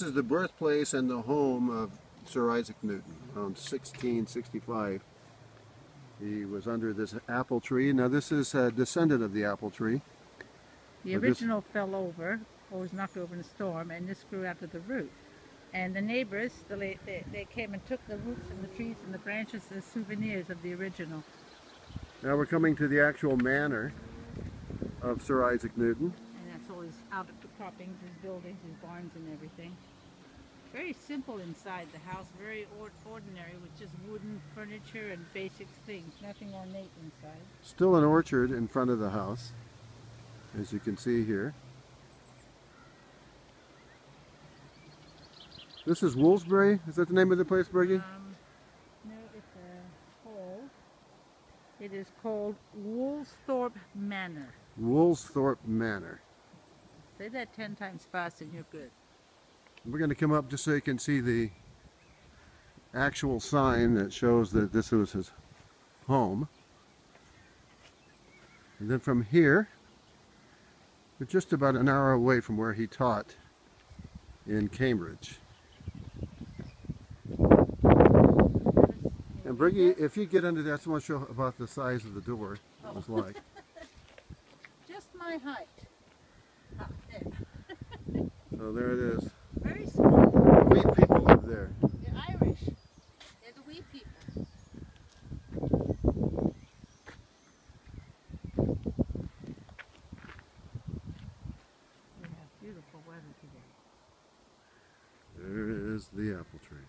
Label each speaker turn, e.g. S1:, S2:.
S1: This is the birthplace and the home of Sir Isaac Newton. Around 1665, he was under this apple tree. Now this is a descendant of the apple tree.
S2: The But original fell over, or was knocked over in a storm, and this grew out of the root. And the neighbors, they, they came and took the roots and the trees and the branches as souvenirs of the original.
S1: Now we're coming to the actual manor of Sir Isaac Newton.
S2: And that's all his out of the croppings, his buildings, his barns and everything. Very simple inside the house, very or- ordinary with just wooden furniture and basic things, nothing ornate inside.
S1: Still an orchard in front of the house, as you can see here. This is Woolsbury. Is that the name of the place, Bergie?
S2: Um, no, it's a hole. It is called Woolsthorpe Manor.
S1: Woolsthorpe Manor.
S2: Say that ten times fast and you're good.
S1: We're going to come up just so you can see the actual sign that shows that this was his home. And then from here, we're just about an hour away from where he taught in Cambridge.
S2: And Briggy,
S1: if you get under there, I just want to show about the size of the door. It was like.
S2: Just my height.
S1: So there it is.
S2: Very small.
S1: Wee people live there.
S2: They're Irish. They're the wee people. We have beautiful weather today.
S1: There is the apple tree.